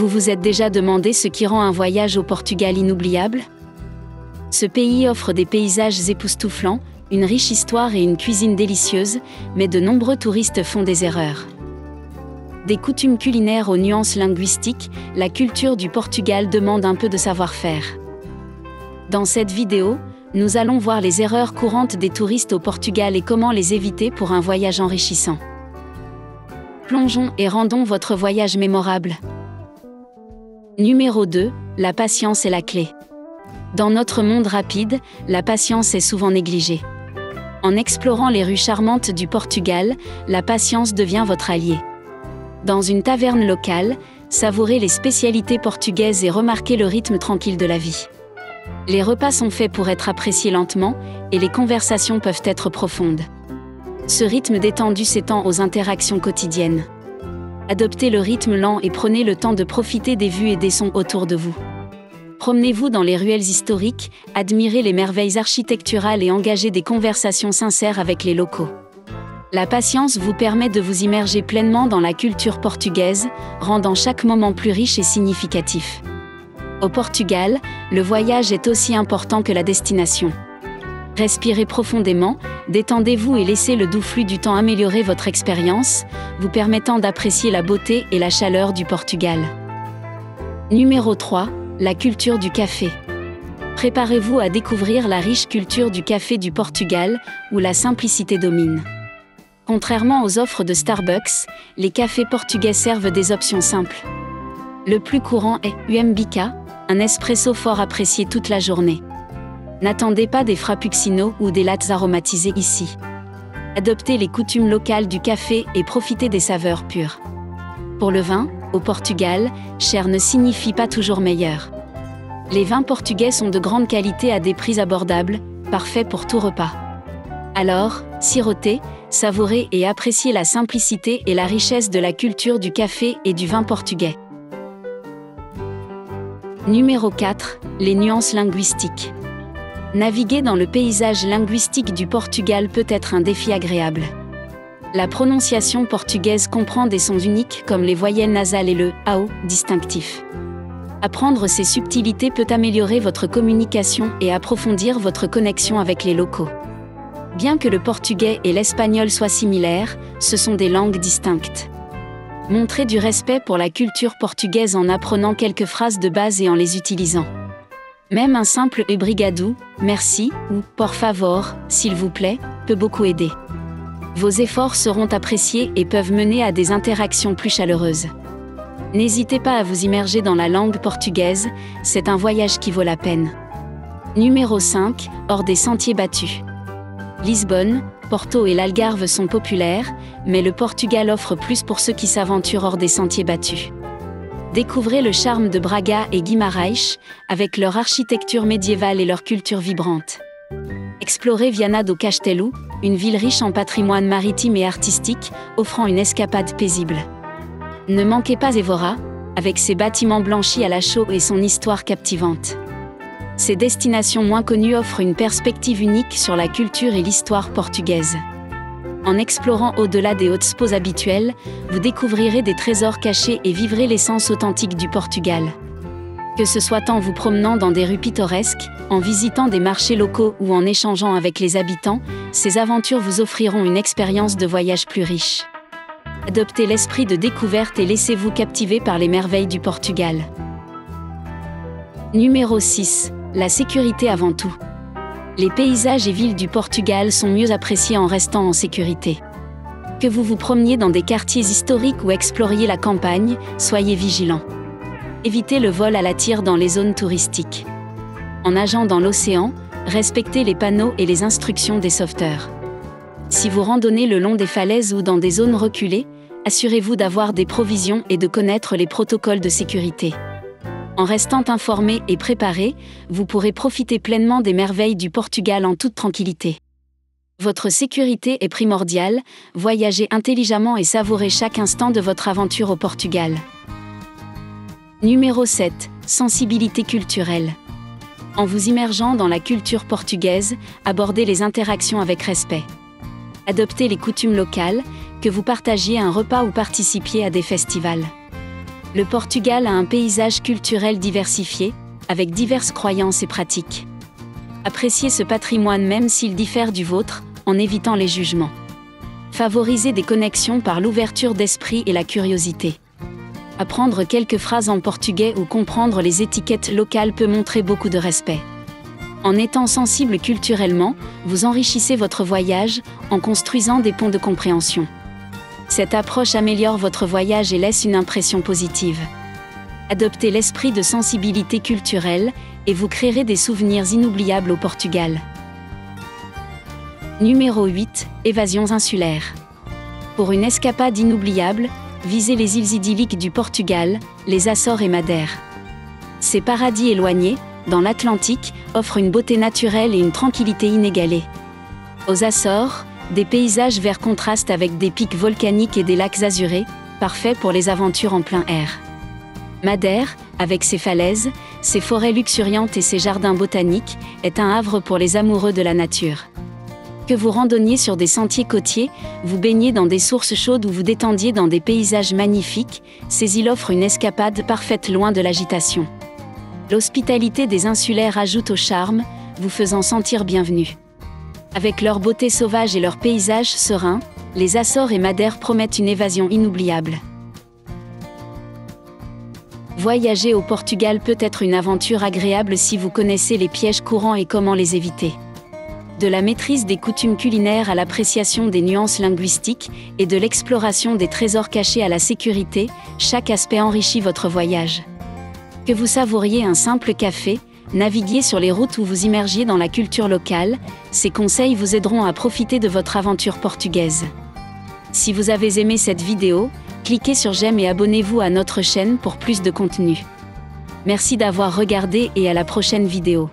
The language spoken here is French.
Vous vous êtes déjà demandé ce qui rend un voyage au Portugal inoubliable? Ce pays offre des paysages époustouflants, une riche histoire et une cuisine délicieuse, mais de nombreux touristes font des erreurs. Des coutumes culinaires aux nuances linguistiques, la culture du Portugal demande un peu de savoir-faire. Dans cette vidéo, nous allons voir les erreurs courantes des touristes au Portugal et comment les éviter pour un voyage enrichissant. Plongeons et rendons votre voyage mémorable. Numéro 2. La patience est la clé. Dans notre monde rapide, la patience est souvent négligée. En explorant les rues charmantes du Portugal, la patience devient votre allié. Dans une taverne locale, savourez les spécialités portugaises et remarquez le rythme tranquille de la vie. Les repas sont faits pour être appréciés lentement, et les conversations peuvent être profondes. Ce rythme détendu s'étend aux interactions quotidiennes. Adoptez le rythme lent et prenez le temps de profiter des vues et des sons autour de vous. Promenez-vous dans les ruelles historiques, admirez les merveilles architecturales et engagez des conversations sincères avec les locaux. La patience vous permet de vous immerger pleinement dans la culture portugaise, rendant chaque moment plus riche et significatif. Au Portugal, le voyage est aussi important que la destination. Respirez profondément, détendez-vous et laissez le doux flux du temps améliorer votre expérience, vous permettant d'apprécier la beauté et la chaleur du Portugal. Numéro 3. La culture du café. Préparez-vous à découvrir la riche culture du café du Portugal, où la simplicité domine. Contrairement aux offres de Starbucks, les cafés portugais servent des options simples. Le plus courant est UMBK, un espresso fort apprécié toute la journée. N'attendez pas des frappuccinos ou des lattes aromatisées ici. Adoptez les coutumes locales du café et profitez des saveurs pures. Pour le vin, au Portugal, cher ne signifie pas toujours meilleur. Les vins portugais sont de grande qualité à des prix abordables, parfaits pour tout repas. Alors, sirotez, savourez et appréciez la simplicité et la richesse de la culture du café et du vin portugais. Numéro 4. Les nuances linguistiques. Naviguer dans le paysage linguistique du Portugal peut être un défi agréable. La prononciation portugaise comprend des sons uniques comme les voyelles nasales et le AO distinctif. Apprendre ces subtilités peut améliorer votre communication et approfondir votre connexion avec les locaux. Bien que le portugais et l'espagnol soient similaires, ce sont des langues distinctes. Montrez du respect pour la culture portugaise en apprenant quelques phrases de base et en les utilisant. Même un simple obrigado, merci ou por favor, s'il vous plaît, peut beaucoup aider. Vos efforts seront appréciés et peuvent mener à des interactions plus chaleureuses. N'hésitez pas à vous immerger dans la langue portugaise, c'est un voyage qui vaut la peine. Numéro 5, hors des sentiers battus. Lisbonne, Porto et l'Algarve sont populaires, mais le Portugal offre plus pour ceux qui s'aventurent hors des sentiers battus. Découvrez le charme de Braga et Guimarães, avec leur architecture médiévale et leur culture vibrante. Explorez Viana do Castelo, une ville riche en patrimoine maritime et artistique, offrant une escapade paisible. Ne manquez pas Evora, avec ses bâtiments blanchis à la chaux et son histoire captivante. Ces destinations moins connues offrent une perspective unique sur la culture et l'histoire portugaise. En explorant au-delà des hotspots habituels, vous découvrirez des trésors cachés et vivrez l'essence authentique du Portugal. Que ce soit en vous promenant dans des rues pittoresques, en visitant des marchés locaux ou en échangeant avec les habitants, ces aventures vous offriront une expérience de voyage plus riche. Adoptez l'esprit de découverte et laissez-vous captiver par les merveilles du Portugal. Numéro 6 la sécurité avant tout. Les paysages et villes du Portugal sont mieux appréciés en restant en sécurité. Que vous vous promeniez dans des quartiers historiques ou exploriez la campagne, soyez vigilants. Évitez le vol à la tire dans les zones touristiques. En nageant dans l'océan, respectez les panneaux et les instructions des sauveteurs. Si vous randonnez le long des falaises ou dans des zones reculées, assurez-vous d'avoir des provisions et de connaître les protocoles de sécurité. En restant informé et préparé, vous pourrez profiter pleinement des merveilles du Portugal en toute tranquillité. Votre sécurité est primordiale, voyagez intelligemment et savourez chaque instant de votre aventure au Portugal. Numéro 7. Sensibilité culturelle. En vous immergeant dans la culture portugaise, abordez les interactions avec respect. Adoptez les coutumes locales, que vous partagiez un repas ou participiez à des festivals. Le Portugal a un paysage culturel diversifié, avec diverses croyances et pratiques. Appréciez ce patrimoine même s'il diffère du vôtre, en évitant les jugements. Favorisez des connexions par l'ouverture d'esprit et la curiosité. Apprendre quelques phrases en portugais ou comprendre les étiquettes locales peut montrer beaucoup de respect. En étant sensible culturellement, vous enrichissez votre voyage en construisant des ponts de compréhension. Cette approche améliore votre voyage et laisse une impression positive. Adoptez l'esprit de sensibilité culturelle et vous créerez des souvenirs inoubliables au Portugal. Numéro 8. Évasions insulaires. Pour une escapade inoubliable, visez les îles idylliques du Portugal, les Açores et Madère. Ces paradis éloignés, dans l'Atlantique, offrent une beauté naturelle et une tranquillité inégalée. Aux Açores, des paysages verts contrastent avec des pics volcaniques et des lacs azurés, parfaits pour les aventures en plein air. Madère, avec ses falaises, ses forêts luxuriantes et ses jardins botaniques, est un havre pour les amoureux de la nature. Que vous randonniez sur des sentiers côtiers, vous baigniez dans des sources chaudes ou vous détendiez dans des paysages magnifiques, ces îles offrent une escapade parfaite loin de l'agitation. L'hospitalité des insulaires ajoute au charme, vous faisant sentir bienvenu. Avec leur beauté sauvage et leur paysage serein, les Açores et Madère promettent une évasion inoubliable. Voyager au Portugal peut être une aventure agréable si vous connaissez les pièges courants et comment les éviter. De la maîtrise des coutumes culinaires à l'appréciation des nuances linguistiques et de l'exploration des trésors cachés à la sécurité, chaque aspect enrichit votre voyage. Que vous savouriez un simple café, naviguiez sur les routes ou vous immergiez dans la culture locale, ces conseils vous aideront à profiter de votre aventure portugaise. Si vous avez aimé cette vidéo, cliquez sur j'aime et abonnez-vous à notre chaîne pour plus de contenu. Merci d'avoir regardé et à la prochaine vidéo.